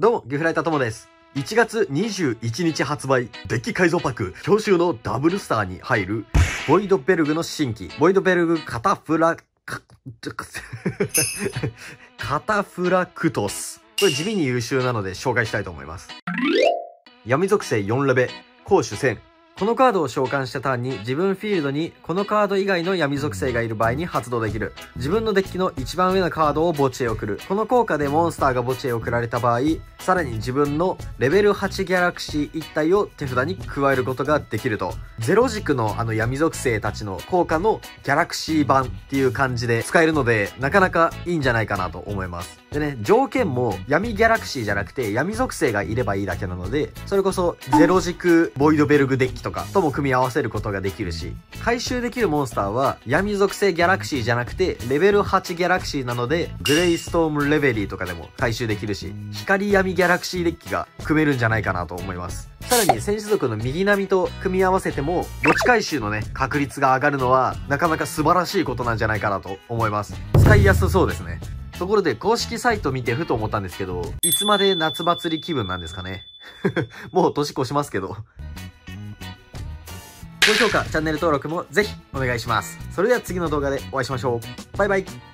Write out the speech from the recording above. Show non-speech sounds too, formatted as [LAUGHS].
どうも、ギフライタともです。1月21日発売、デッキ改造パック、教習のダブルスターに入る、ボイドベルグの新規、ボイドベルグカタフラ、カ [LAUGHS] カタフラクトス。これ地味に優秀なので紹介したいと思います。闇属性4レベ、攻守1000。このカードを召喚したターンに自分フィールドにこのカード以外の闇属性がいる場合に発動できる。自分のデッキの一番上のカードを墓地へ送る。この効果でモンスターが墓地へ送られた場合、さらに自分のレベル8ギャラクシー1体を手札に加えることができると。ゼロ軸のあの闇属性たちの効果のギャラクシー版っていう感じで使えるので、なかなかいいんじゃないかなと思います。でね、条件も闇ギャラクシーじゃなくて闇属性がいればいいだけなので、それこそゼロ軸ボイドベルグデッキとかとも組み合わせることができるし、回収できるモンスターは闇属性ギャラクシーじゃなくてレベル8ギャラクシーなので、グレイストームレベリーとかでも回収できるし、光闇ギャラクシーデッキが組めるんじゃないかなと思います。さらに戦士族の右並みと組み合わせても、墓地回収のね、確率が上がるのは、なかなか素晴らしいことなんじゃないかなと思います。使いやすそうですね。ところで公式サイト見てふと思ったんですけど、いつまで夏祭り気分なんですかね？[LAUGHS] もう年越しますけど高評価、チャンネル登録もぜひお願いします。それでは次の動画でお会いしましょう。バイバイ。